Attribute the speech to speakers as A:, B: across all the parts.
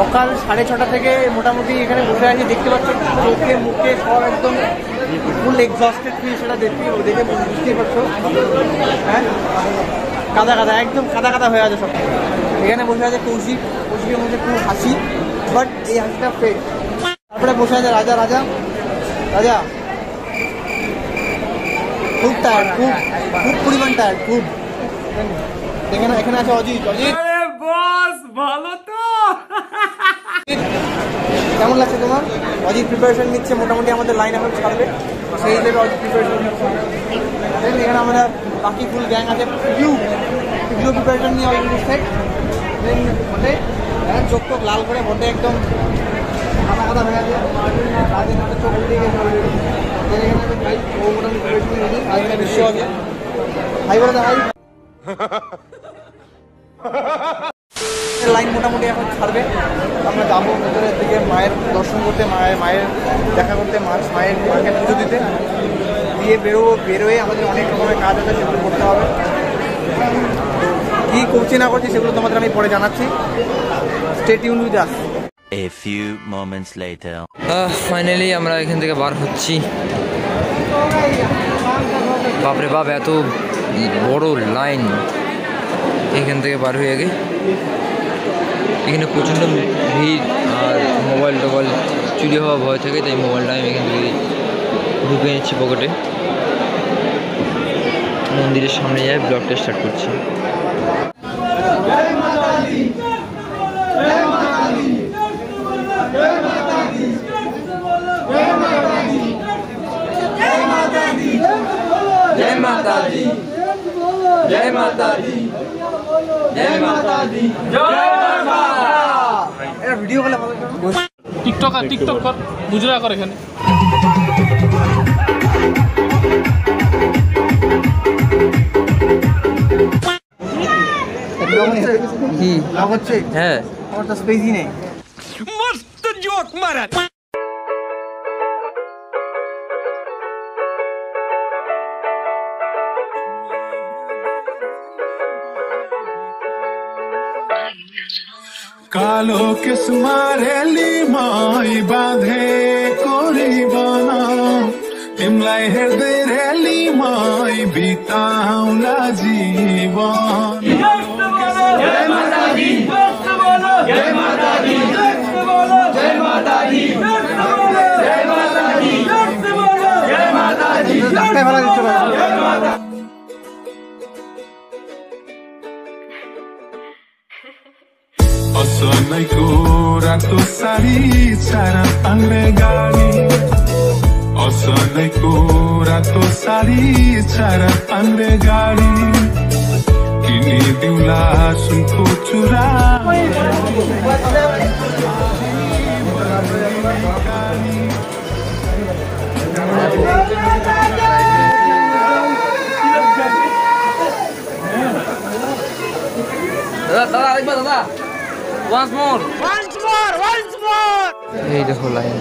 A: সকাল সাড়ে ছটা থেকে মোটামুটি এখানে বসে আছি। দেখতে পাচ্ছি চোখে, মুখে সব একদম ফুল এক্সস্টেড ফিল সেটা দেখতে দেখে বুঝতেই পারছ? হ্যাঁ? কাদা কাদা, একদম কাদা কাদা হয়ে আছে সব। এখানে বসে আছে কৌশিক, কৌশিকের মধ্যে খুব হাসি বাট এই হাসিটা ফেক তারপরে বসে আছে রাজা রাজা। রাজা, খুব টায়ার্ড খুব খুব পরিমাণ টায়ার্ড খুব। এখানে এখানে আছে অজিত অজিত।
B: বস ভালো তো!
A: কেমন লাগছে তোমার? অজিত প্রিপারেশন নিচ্ছে, মোটামুটি আমাদের লাইন এখন ছাড়বে। সেই হিসেবে অজিত প্রিপারেশন নিচ্ছে। এখানে আমরা বাকি ফুল গ্যাং আছে। ভিউ প্রিপারেশন নিয়ে অলরেডি সেট দেন চোখ টোক লাল করে বটে একদম কাদা কাদা হয়ে আছে রাজের হাতে চোখ উঠে গেছে এখানে বিশ্ব আছে। হাই বলে হাই লাইন মোটামুটি এখন ছাড়বে আমরা যাব ভেতরের দিকে মায়ের দর্শন করতে মায়ের মায়ের দেখা করতে মাছ মায়ের মাকে পুজো দিতে। দিয়ে বেরোবো বেরোয় আমাদের অনেক রকমের কাজ আছে সেগুলো করতে হবে। কী করছি না করছি সেগুলো তোমাদের আমি পরে জানাচ্ছি। Stay Yoon with us
C: A few moments later.
D: Finally আমরা এখান থেকে বার হচ্ছি। বাপরে বাপ এত বড় লাইন এখান থেকে বার হয়ে গে এখানে প্রচণ্ড ভিড় আর মোবাইল টোবাইল চুরি হওয়া ভয় থাকে, তাই মোবাইলটা আমি এখান থেকে ঢুকে নিচ্ছি পকেটে। মন্দিরের সামনে যাই, ব্লগটা স্টার্ট করছি। জয় মাতা জয় মাতা
E: টিকটক আর টিকটক কর গুজরা কর এখানে।
D: হ্যাঁ।
A: আমার তো স্পেসই নেই।
F: কালো কিসমারেলি মাই বাঁধে করিবানা ইমলাই হৃদয় রেলি মাই বিতাউলা জীবন।
A: রাস্তায় ভালো দিচ্ছ না।
F: Osonai kura tu सधैँ रातो साडी सारा तान्ने गाडी असधैँको रातो साडी सारा तान्ने गाडी किनिदिउला सुनको चुरा
D: दादा दादा एकबार दादा once more once more once more এই দেখো লাইন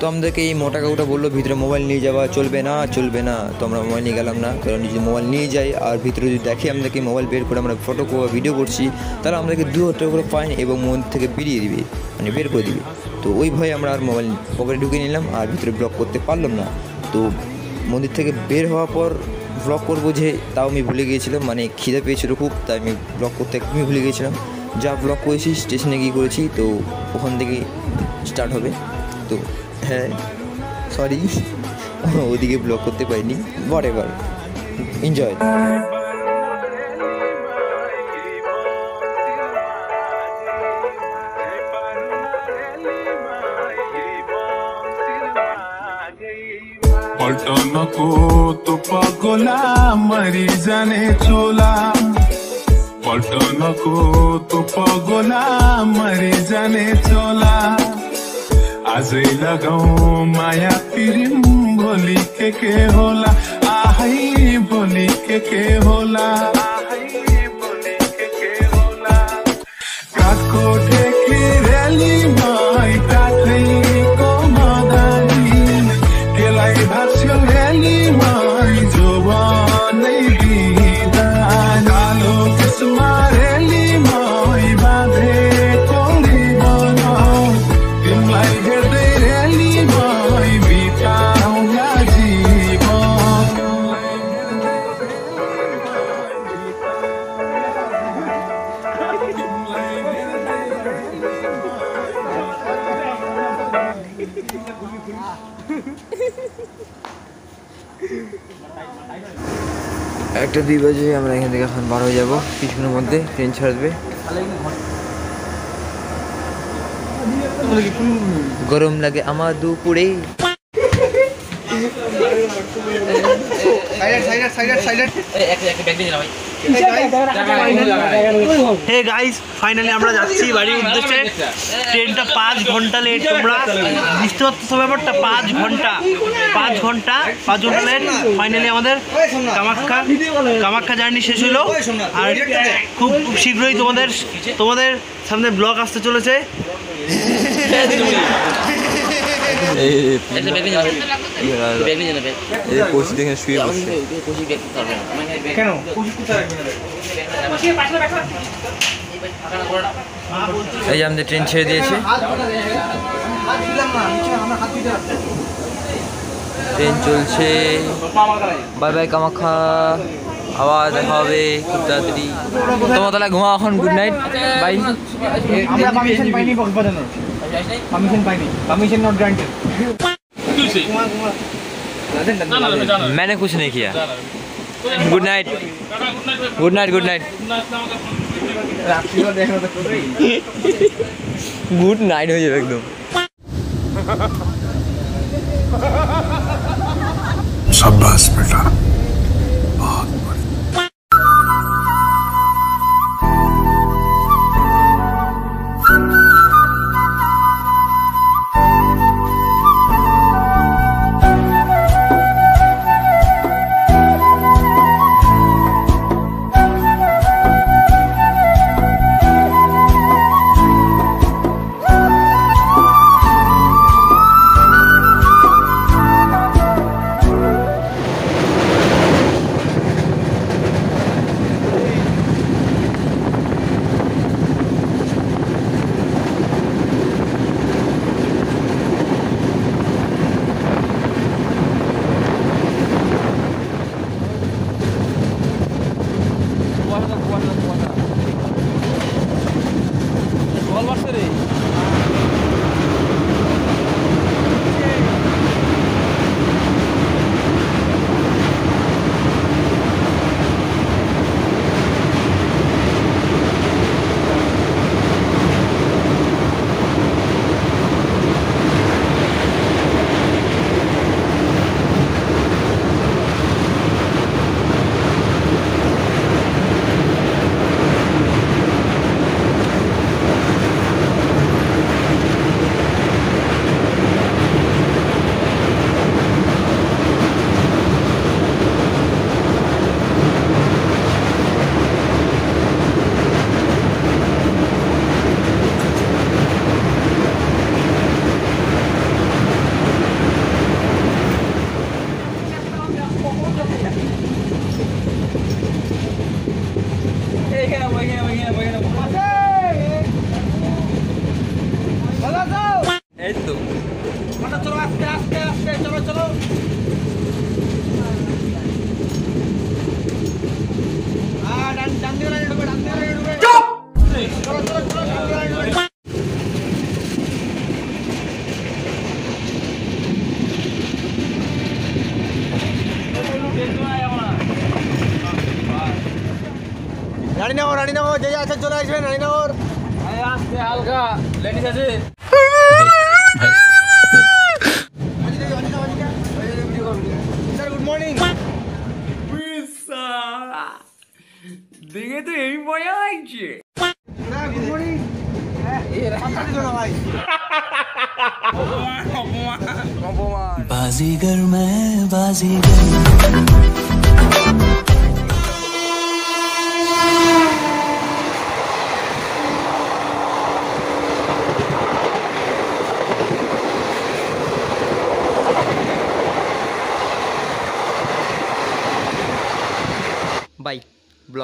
D: তো আমাদেরকে এই মোটা কাকুটা বলল, ভিতরে মোবাইল নিয়ে যাওয়া চলবে না চলবে না। তো আমরা মোবাইল নিয়ে গেলাম না, কারণ যদি মোবাইল নিয়ে যাই আর ভিতরে যদি দেখে আমাদেরকে মোবাইল বের করে আমরা ফটো ভিডিও করছি, তাহলে আমাদেরকে দু হাজার টাকা করে ফাইন এবং মন্দির থেকে বেরিয়ে দিবে মানে বের করে দিবে। তো ওই ভয়ে আমরা আর মোবাইল পকেটে ঢুকে নিলাম আর ভিতরে ব্লক করতে পারলাম না। তো মন্দির থেকে বের হওয়ার পর ব্লগ করব যে, তাও আমি ভুলে গিয়েছিলাম মানে খিদে পেয়েছিল খুব, তাই আমি ব্লগ করতে একদমই ভুলে গিয়েছিলাম। যা ব্লগ করেছি স্টেশনে গিয়ে করেছি, তো ওখান থেকে স্টার্ট হবে। তো হ্যাঁ সরি ওদিকে ব্লক করতে পারিনি বট এবার এনজয়
F: पल्टनको तो पगोला मरी जाने चोला पल्टनको तो पगोला मरी जाने चोला आजै लगाऊ माया पिरिम भोलि के के होला? आहै भोलि के के होला? आहै भोलि
D: একটা দুই বাজে আমরা এখান থেকে এখন বার হয়ে যাব। কিছুক্ষণের মধ্যে ট্রেন ছাড়বে গরম লাগে আমার দুপুরে।
G: হে গাইস ফাইনালি আমরা যাচ্ছি পাঁচ ঘণ্টা ব্যাপারটা? পাঁচ ঘণ্টা। পাঁচ ঘণ্টা পাঁচ ঘণ্টা ফাইনালি আমাদের জার্নি আর খুব খুব শীঘ্রই তোমাদের তোমাদের সামনে ব্লগ আসতে চলেছে।
D: দেখে শুয়ে আমাদের ট্রেন ছেড়ে দিয়েছে। ট্রেন চলছে বাই বাই কামাখ্যা আবার দেখা হবে খুব তাড়াতাড়ি তোমার তাহলে ঘুমা এখন। গুড নাইট বাই
E: परमिशन पाई नहीं। परमिशन नॉट ग्रांटेड
D: मैंने कुछ नहीं किया। Good night good night good night good night हो जाए एकदम।
F: शाबाश बेटा।
A: রানীনগর রানীনগর যে আছে চলে আসবেন রানীনগর স্যার গুড মর্নিং
B: দেখে তো এই মজা লাগছে
A: স্যার গুড মর্নিং হ্যাঁ কথা দিল না ভাই
C: बाजीगर मैं बाजीगर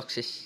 D: বাই ব্লগ শেষ